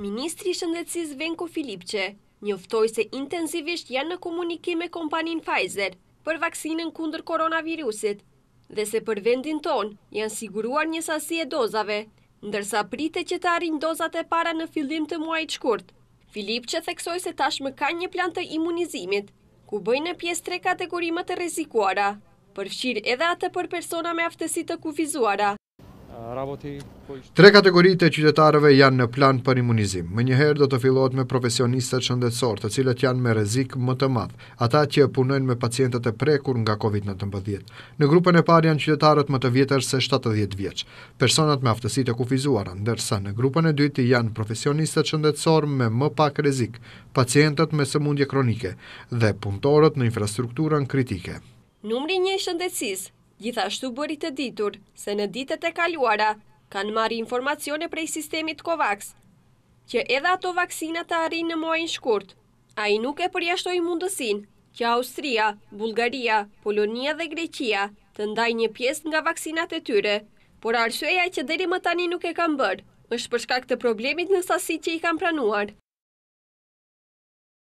Ministri i Shëndetësisë Venko Filipçe njoftoi se intensivisht janë në komunikim me kompaninë Pfizer për vaksinën kundër koronavirusit dhe se për vendin tonë janë siguruar një sasi e dozave, ndërsa pritet që të arrijnë dozat e para në fillim të muajit shkurt. Filipçe theksoi se tashmë kanë një plan të imunizimit, ku bëjnë pjesë tre kategori më të rrezikuara, përfshirë edhe atë për persona me aftësi të kufizuara. Tre kategoritë e qytetarëve janë në plan për imunizim. Menjëherë do të fillohet me profesionistët shëndetësorë, të cilët janë me rrezik më të madh, ata që punojnë me pacientët e prekur nga COVID-19. Në grupën e parë janë qytetarët më të vjetër se 70 vjeç, personat me aftësi të kufizuara, ndërsa në grupën e dytë janë profesionistët shëndetësorë me më pak rrezik, pacientët me sëmundje kronike dhe punëtorët në infrastrukturën kritike. Numri një i shëndetësisë gjithashtu bëri të ditur se në ditët e kaluara kanë marrë informacione prej sistemit Covax që edhe ato vaksina të arrijnë në muajin shkurt. Ai nuk e përjashtoi mundësinë që Austria, Bullgaria, Polonia dhe Greqia të ndajë një pjesë nga vaksinat e tyre, por arsyeja që deri më tani nuk e kanë bërë është për shkak të problemit në sasitë që i kanë pranuar.